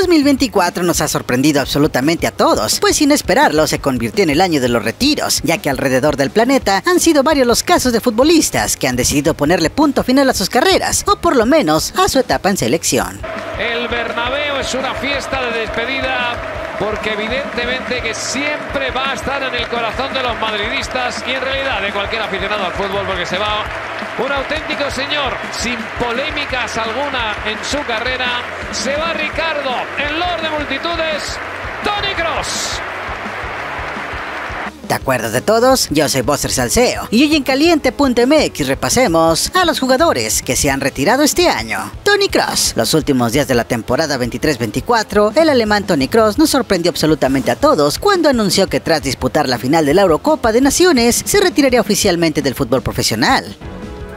2024 nos ha sorprendido absolutamente a todos, pues sin esperarlo se convirtió en el año de los retiros, ya que alrededor del planeta han sido varios los casos de futbolistas que han decidido ponerle punto final a sus carreras, o por lo menos a su etapa en selección. El Bernabéu es una fiesta de despedida porque evidentemente que siempre va a estar en el corazón de los madridistas y en realidad de cualquier aficionado al fútbol porque se va un auténtico señor sin polémicas alguna en su carrera. Se va Ricardo, el Lord de multitudes, Tony Cross. ¿Te acuerdas de todos? Yo soy Buster Salseo y hoy en caliente.mx repasemos a los jugadores que se han retirado este año. Tony Cross. Los últimos días de la temporada 23-24, el alemán Tony Cross nos sorprendió absolutamente a todos cuando anunció que tras disputar la final de la Eurocopa de Naciones se retiraría oficialmente del fútbol profesional.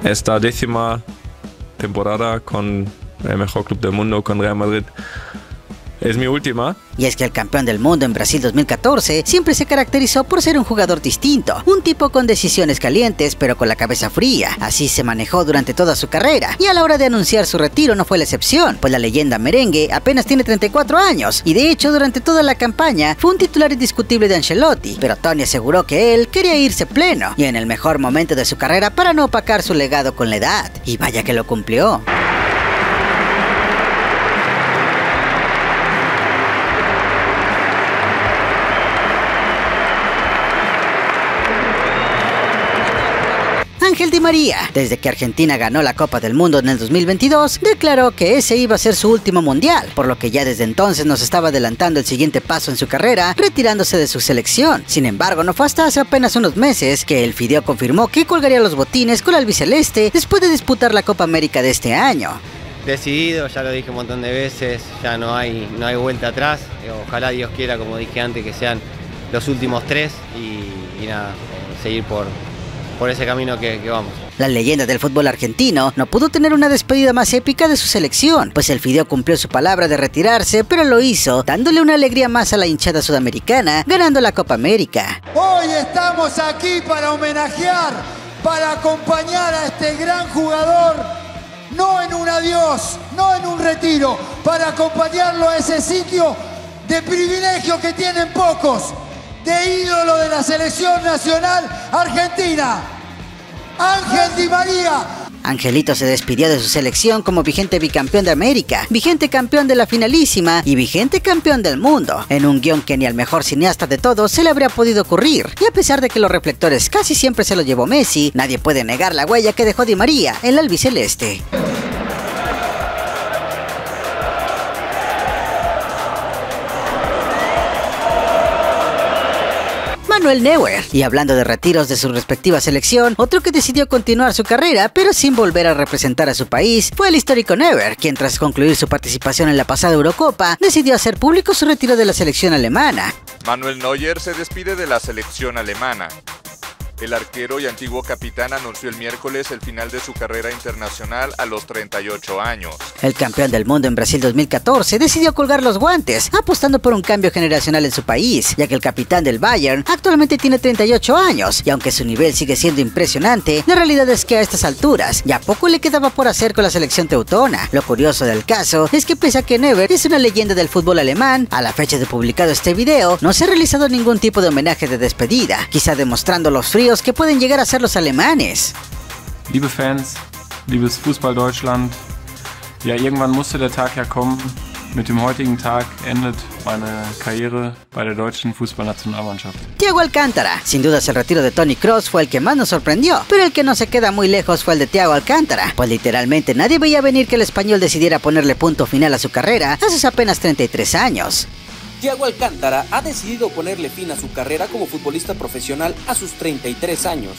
Esta décima temporada con el mejor club del mundo, con Real Madrid, es mi última. Y es que el campeón del mundo en Brasil 2014 siempre se caracterizó por ser un jugador distinto, un tipo con decisiones calientes pero con la cabeza fría. Así se manejó durante toda su carrera y a la hora de anunciar su retiro no fue la excepción, pues la leyenda merengue apenas tiene 34 años y de hecho durante toda la campaña fue un titular indiscutible de Ancelotti, pero Tony aseguró que él quería irse pleno y en el mejor momento de su carrera para no opacar su legado con la edad. Y vaya que lo cumplió. Di María, desde que Argentina ganó la Copa del Mundo en el 2022, declaró que ese iba a ser su último mundial, por lo que ya desde entonces nos estaba adelantando el siguiente paso en su carrera, retirándose de su selección. Sin embargo, no fue hasta hace apenas unos meses que el Fideo confirmó que colgaría los botines con el albiceleste después de disputar la Copa América de este año decidido, ya lo dije un montón de veces, ya no hay, no hay vuelta atrás. Ojalá Dios quiera, como dije antes, que sean los últimos tres y, nada, seguir por, por ese camino que, vamos. La leyenda del fútbol argentino no pudo tener una despedida más épica de su selección, pues el Fideo cumplió su palabra de retirarse, pero lo hizo dándole una alegría más a la hinchada sudamericana, ganando la Copa América. Hoy estamos aquí para homenajear, para acompañar a este gran jugador, no en un adiós, no en un retiro, para acompañarlo a ese sitio de privilegio que tienen pocos, de ídolo de la selección nacional argentina, Ángel Di María. Angelito se despidió de su selección como vigente bicampeón de América, vigente campeón de la finalísima y vigente campeón del mundo, en un guion que ni al mejor cineasta de todos se le habría podido ocurrir. Y a pesar de que los reflectores casi siempre se lo llevó Messi, nadie puede negar la huella que dejó Di María en el albiceleste. Manuel Neuer. Y hablando de retiros de su respectiva selección, otro que decidió continuar su carrera, pero sin volver a representar a su país, fue el histórico Neuer, quien tras concluir su participación en la pasada Eurocopa, decidió hacer público su retiro de la selección alemana. Manuel Neuer se despide de la selección alemana. El arquero y antiguo capitán anunció el miércoles el final de su carrera internacional a los 38 años. El campeón del mundo en Brasil 2014 decidió colgar los guantes, apostando por un cambio generacional en su país, ya que el capitán del Bayern actualmente tiene 38 años y aunque su nivel sigue siendo impresionante, la realidad es que a estas alturas ya poco le quedaba por hacer con la selección teutona. Lo curioso del caso es que pese a que Never es una leyenda del fútbol alemán, a la fecha de publicado este video no se ha realizado ningún tipo de homenaje de despedida, quizá demostrando los fríos que pueden llegar a ser los alemanes. Liebe Fans, liebes Fußball Deutschland, ja, irgendwann musste der Tag ja kommen. Mit dem heutigen Tag endet meine Karriere bei der deutschen Fußballnationalmannschaft. Thiago Alcántara. Sin dudas el retiro de Tony Cross fue el que más nos sorprendió, pero el que no se queda muy lejos fue el de Thiago Alcántara, pues literalmente nadie veía venir que el español decidiera ponerle punto final a su carrera a sus apenas 33 años. Thiago Alcántara ha decidido ponerle fin a su carrera como futbolista profesional a sus 33 años.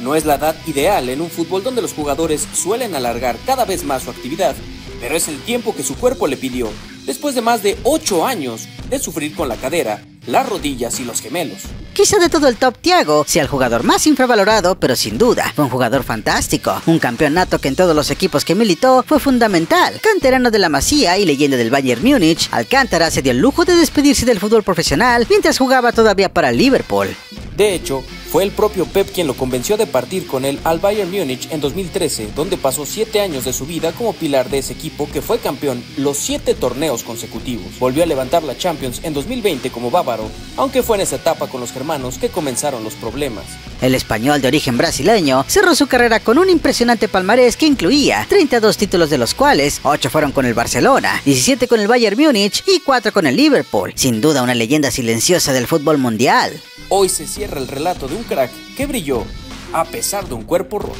No es la edad ideal en un fútbol donde los jugadores suelen alargar cada vez más su actividad, pero es el tiempo que su cuerpo le pidió, después de más de 8 años de sufrir con la cadera, las rodillas y los gemelos. Quizá de todo el top Thiago sea el jugador más infravalorado, pero sin duda fue un jugador fantástico, un campeonato que en todos los equipos que militó fue fundamental. Canterano de la Masía y leyenda del Bayern Múnich, Alcántara se dio el lujo de despedirse del fútbol profesional mientras jugaba todavía para Liverpool. De hecho, Fue el propio Pep quien lo convenció de partir con él al Bayern Múnich en 2013, donde pasó siete años de su vida como pilar de ese equipo que fue campeón los siete torneos consecutivos. Volvió a levantar la Champions en 2020 como bávaro, aunque fue en esa etapa con los germanos que comenzaron los problemas. El español de origen brasileño cerró su carrera con un impresionante palmarés que incluía 32 títulos de los cuales 8 fueron con el Barcelona, 17 con el Bayern Múnich y 4 con el Liverpool. Sin duda una leyenda silenciosa del fútbol mundial. Hoy se cierra el relato de un crack que brilló a pesar de un cuerpo roto.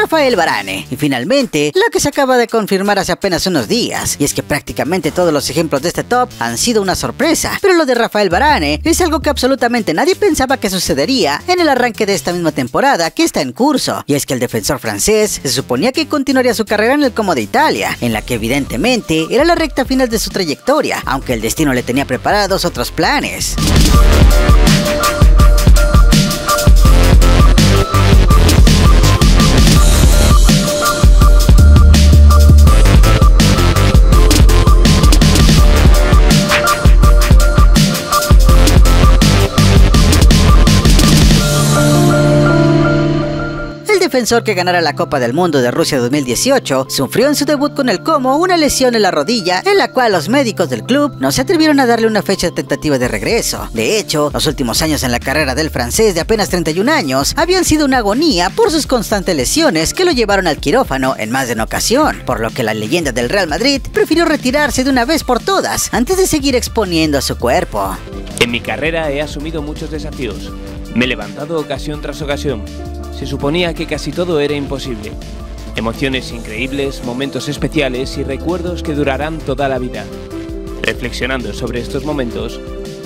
Rafael Varane. Y finalmente, la que se acaba de confirmar hace apenas unos días. Y es que prácticamente todos los ejemplos de este top han sido una sorpresa. Pero lo de Rafael Varane es algo que absolutamente nadie pensaba que sucedería en el arranque de esta misma temporada que está en curso. Y es que el defensor francés se suponía que continuaría su carrera en el Como de Italia, en la que evidentemente era la recta final de su trayectoria, aunque el destino le tenía preparados otros planes. Que ganara la Copa del Mundo de Rusia 2018 sufrió en su debut con el Como una lesión en la rodilla en la cual los médicos del club no se atrevieron a darle una fecha tentativa de regreso. De hecho, los últimos años en la carrera del francés de apenas 31 años habían sido una agonía por sus constantes lesiones que lo llevaron al quirófano en más de una ocasión, por lo que la leyenda del Real Madrid prefirió retirarse de una vez por todas antes de seguir exponiendo a su cuerpo. En mi carrera he asumido muchos desafíos. Me he levantado ocasión tras ocasión se suponía que casi todo era imposible. Emociones increíbles, momentos especiales y recuerdos que durarán toda la vida. Reflexionando sobre estos momentos,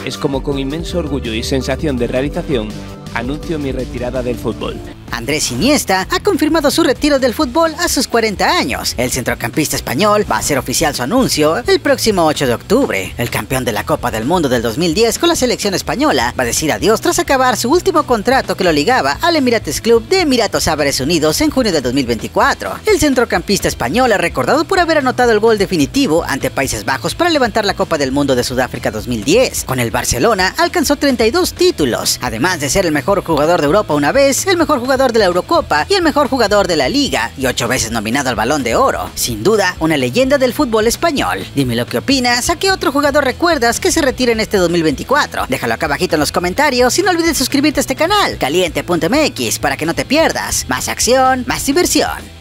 es como con inmenso orgullo y sensación de realización anuncio mi retirada del fútbol. Andrés Iniesta ha confirmado su retiro del fútbol a sus 40 años. El centrocampista español va a ser oficial su anuncio el próximo 8 de octubre. El campeón de la Copa del Mundo del 2010 con la selección española va a decir adiós tras acabar su último contrato que lo ligaba al Emirates Club de Emiratos Árabes Unidos en junio de 2024. El centrocampista español ha recordado por haber anotado el gol definitivo ante Países Bajos para levantar la Copa del Mundo de Sudáfrica 2010. Con el Barcelona alcanzó 32 títulos, además de ser el mejor jugador de Europa una vez, el mejor de la Eurocopa y el mejor jugador de la Liga, y ocho veces nominado al Balón de Oro. Sin duda, una leyenda del fútbol español. Dime lo que opinas, ¿a qué otro jugador recuerdas que se retire en este 2024? Déjalo acá abajito en los comentarios y no olvides suscribirte a este canal, caliente.mx, para que no te pierdas. Más acción, más diversión.